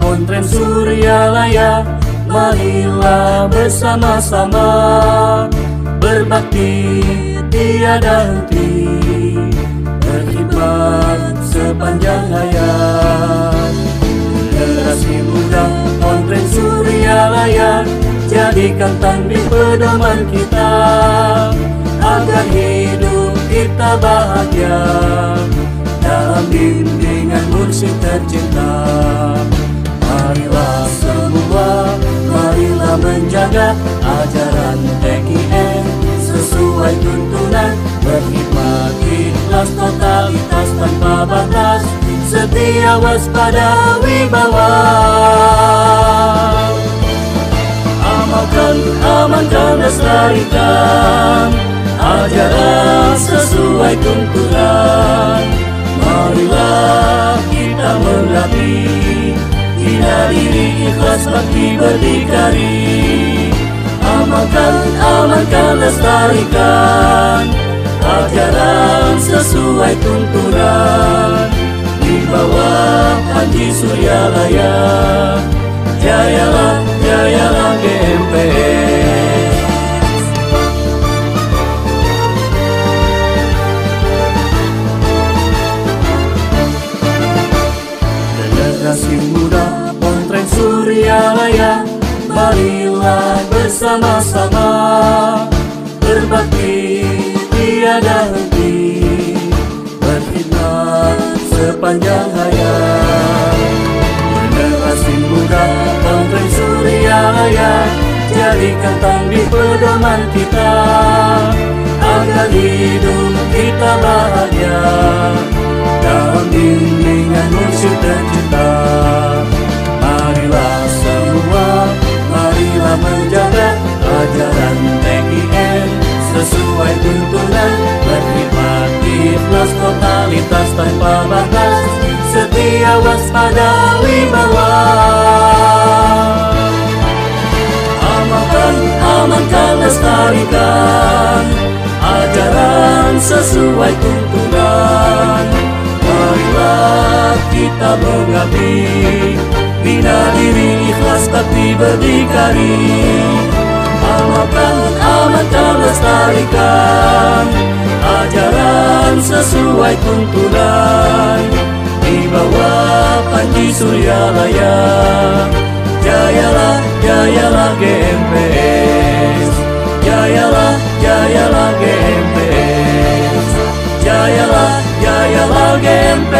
Pontren Surya Laya Marilah bersama-sama. Berbakti tiada henti Berkhidmat sepanjang hayat Generasi muda Surya Laya Jadikan tanding pedoman kita. Agar hidup kita bahagia. Dalam bimbingan mursyid tercinta. Marilah semua, marilah menjaga Ajaran TKN sesuai tuntunan. Berkhidmat ikhlas totalitas tanpa batas. Setia waspada wibawa. Amalkan, amankan, lestarikan Ajaran sesuai tuntunan Marilah kita Bina diri ikhlas bakti berdikari. Amalkan, amankan, lestarikan Ajaran sesuai tuntunan. Di bawah Panji Surya Laya Jayalah, jayalah Surya Marilah bersama-sama. Berbakti tiada henti Berkhidmat sepanjang hayat. Generasi muda Pontren Surya Laya Jadikan tanding pedoman kita. Agar hidup kita bahagia Dalam bimbingan totalitas tanpa batas Setia waspada wibawa. Amalkan, amankan, lestarikan Ajaran sesuai tuntunan. Marilah kita mengabdi Bina diri ikhlas bakti berdikari. Amalkan, amankan, lestarikan sesuai tuntunan. Di bawah panji surya laya Jayalah, jayalah GMPS Jayalah, jayalah GMPS Jayalah, jayalah GMPS